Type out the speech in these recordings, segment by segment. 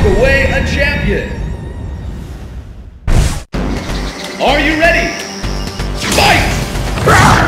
walk away a champion. Are you ready? Fight!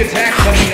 attack coming money